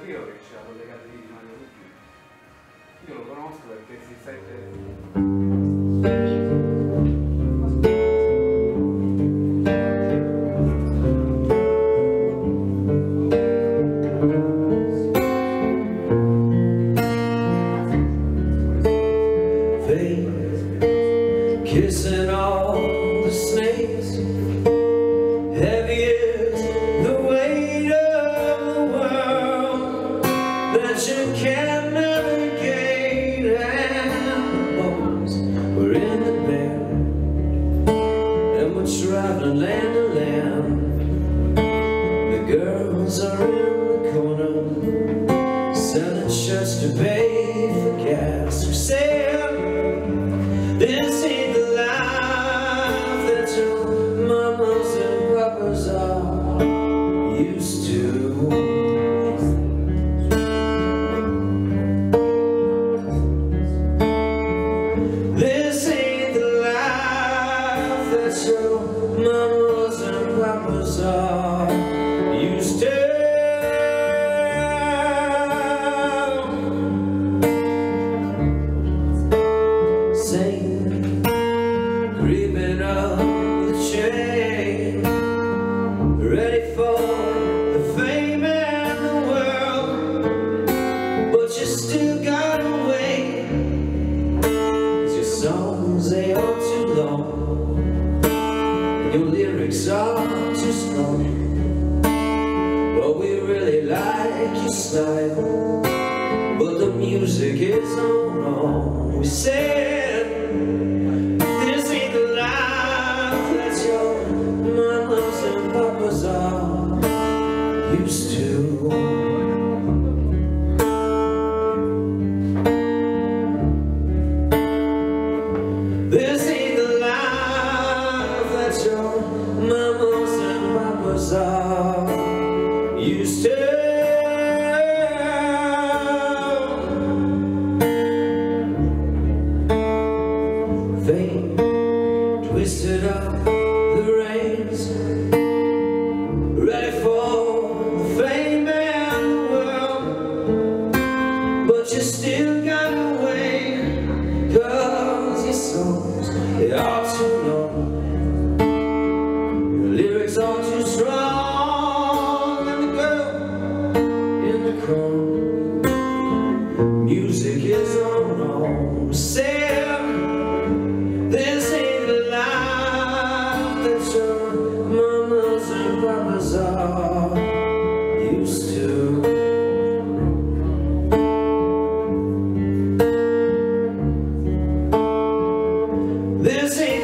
Matteo che ci ha collegato lì di Mario Rutti. Io lo conosco perché si sente... kissing all the snakes. That you can't navigate, and the bones were in the band, and we're traveling land to land. The girls are in the corner selling shirts to pay for gas. We said this ain't the life that your mamas and papas are used to. This ain't the life that your mamas and papas are used to. Sing, creeping up the chain, ready for the fame and the world, but you still gotta they are too long, your lyrics are too strong. But we really like your style, but the music is on wrong. We said this ain't the life that your mamas and papas are used to. The reins, ready for the fame and the world, but you still gotta. Cause your songs, they are too long lyrics are too strong. And the girl in the crown Music is all Sam, this used to. This ain't